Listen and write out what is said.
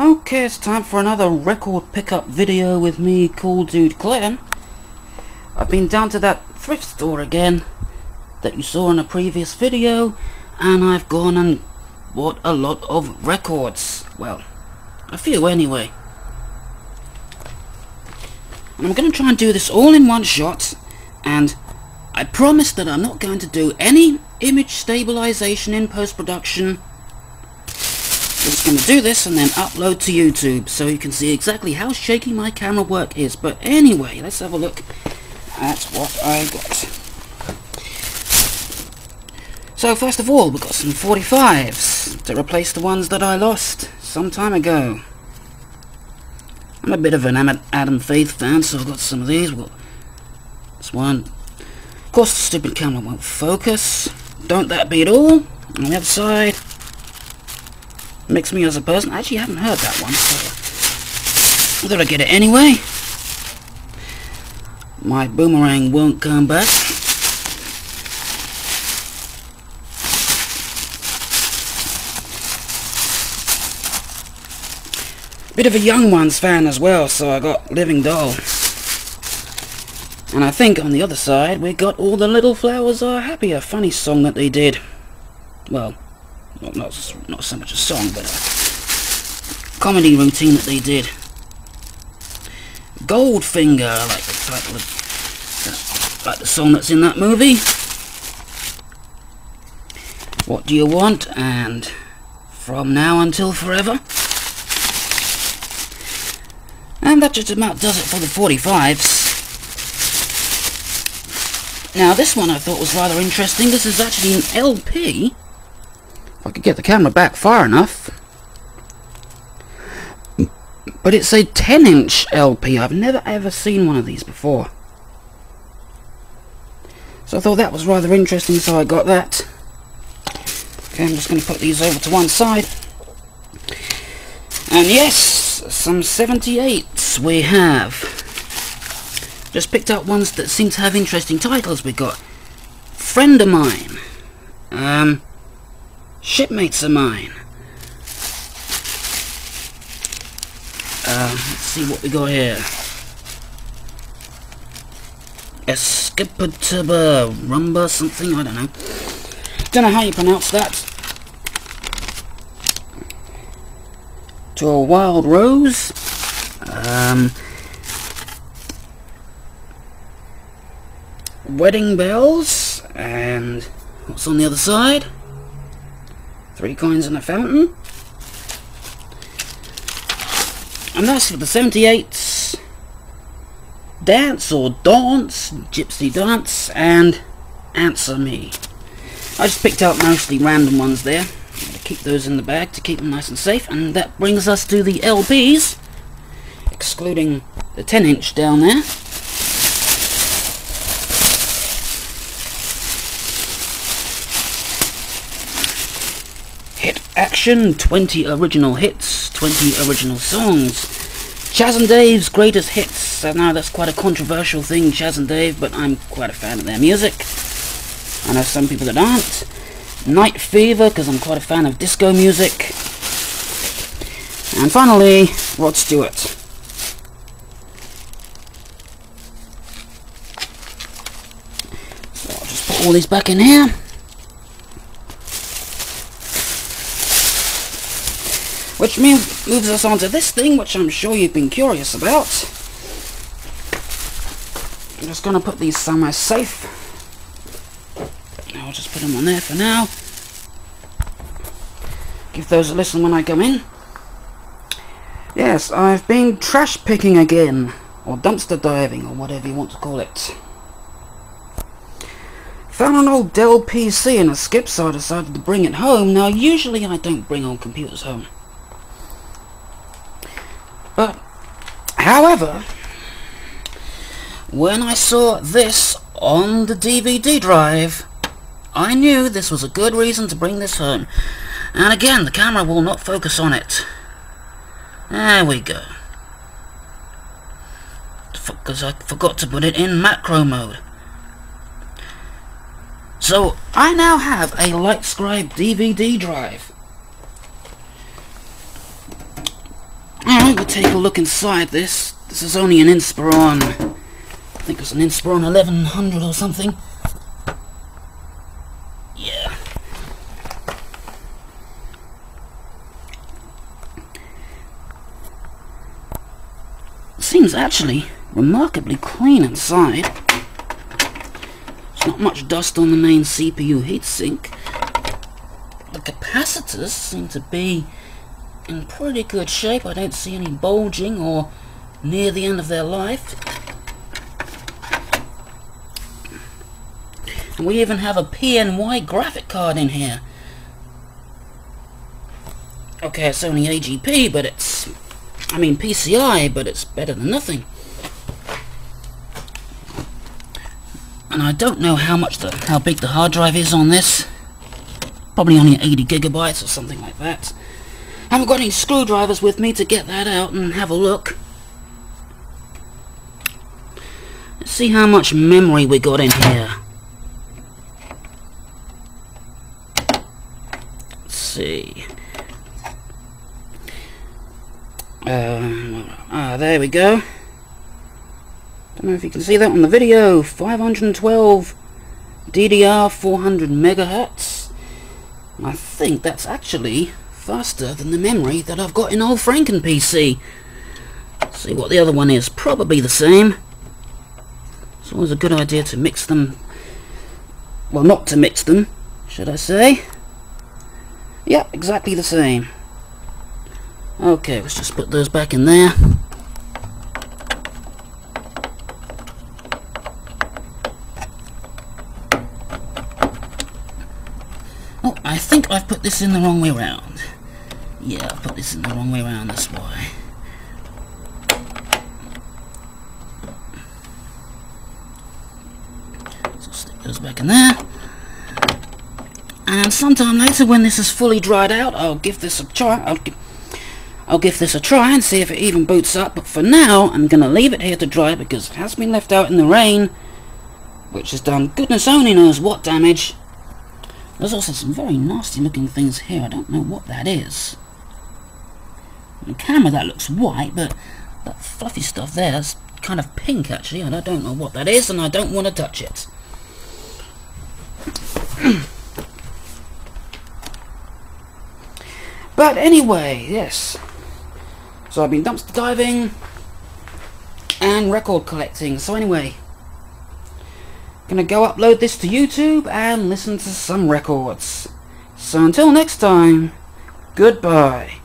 Okay, it's time for another record pickup video with me, Cool Dude Clem. I've been down to that thrift store again that you saw in a previous video, and I've gone and bought a lot of records. Well, a few anyway. And I'm going to try and do this all in one shot, and I promise that I'm not going to do any image stabilization in post-production I'm just going to do this and then upload to YouTube so you can see exactly how shaky my camera work is. But anyway, let's have a look at what I got. So first of all, we've got some 45s to replace the ones that I lost some time ago. I'm a bit of an Adam Faith fan, so I've got some of these. Well, this one. Of course, the stupid camera won't focus. Don't that beat all? On the other side, Makes me as a person. I actually haven't heard that one, so I thought I'd get it anyway. My boomerang won't come back. Bit of a Young Ones fan as well, so I got Living Doll. And I think on the other side we got All the Little Flowers Are Happy, a funny song that they did. Well, not, not so much a song, but a comedy routine that they did. Goldfinger, like the title of, like the song that's in that movie. What do you want? And from now until forever. And that just about does it for the 45s. Now this one I thought was rather interesting. This is actually an LP if I could get the camera back far enough. But it's a 10 inch LP. I've never ever seen one of these before. So I thought that was rather interesting, so I got that. Okay, I'm just going to put these over to one side. And yes, some 78s we have. Just picked up ones that seem to have interesting titles. We got Friend of Mine. Um, Shipmates of mine. Uh, let's see what we got here. Escapataba Rumba something, I don't know. Don't know how you pronounce that. To a Wild Rose. Um, Wedding Bells. And what's on the other side? Three coins in a fountain. And that's for the 78s. Dance or Dance, Gypsy Dance, and Answer Me. I just picked out mostly random ones there. keep those in the bag to keep them nice and safe. And that brings us to the LPs, excluding the 10 inch down there. Action, 20 original hits, 20 original songs. Chas and Dave's greatest hits. I know that's quite a controversial thing, Chas and Dave, but I'm quite a fan of their music. I know some people that aren't. Night Fever, because I'm quite a fan of disco music. And finally, Rod Stewart. So I'll just put all these back in here. Which means moves us on to this thing, which I'm sure you've been curious about. I'm just going to put these somewhere safe. I'll just put them on there for now. Give those a listen when I come in. Yes, I've been trash picking again. Or dumpster diving, or whatever you want to call it. Found an old Dell PC in a skip, so I decided to bring it home. Now, usually I don't bring old computers home. However, when I saw this on the DVD drive, I knew this was a good reason to bring this home. And again, the camera will not focus on it. There we go. Because I forgot to put it in macro mode. So, I now have a Lightscribe DVD drive. Gonna take a look inside this. This is only an Inspiron. I think it's an Inspiron 1100 or something. Yeah. Seems actually remarkably clean inside. There's not much dust on the main CPU heatsink. The capacitors seem to be in pretty good shape. I don't see any bulging or near the end of their life. And we even have a PNY graphic card in here. Okay, it's only AGP, but it's... I mean PCI, but it's better than nothing. And I don't know how much the how big the hard drive is on this. Probably only 80 gigabytes or something like that. I haven't got any screwdrivers with me to get that out and have a look. Let's see how much memory we got in here. Let's see. Uh, ah, there we go. Don't know if you can see that on the video. 512 DDR 400 megahertz. I think that's actually faster than the memory that I've got in old Franken PC. See what the other one is. Probably the same. It's always a good idea to mix them. Well, not to mix them, should I say. Yeah, exactly the same. Okay, let's just put those back in there. Oh, I think I've put this in the wrong way round. Yeah, I've this in the wrong way around, that's why. So stick those back in there. And sometime later when this is fully dried out, I'll give this a try. I'll give, I'll give this a try and see if it even boots up. But for now, I'm going to leave it here to dry because it has been left out in the rain, which has done goodness only knows what damage. There's also some very nasty looking things here. I don't know what that is. On camera that looks white, but that fluffy stuff there is kind of pink actually, and I don't know what that is, and I don't want to touch it. but anyway, yes. So I've been dumpster diving and record collecting. So anyway, Gonna go upload this to YouTube and listen to some records. So until next time, goodbye.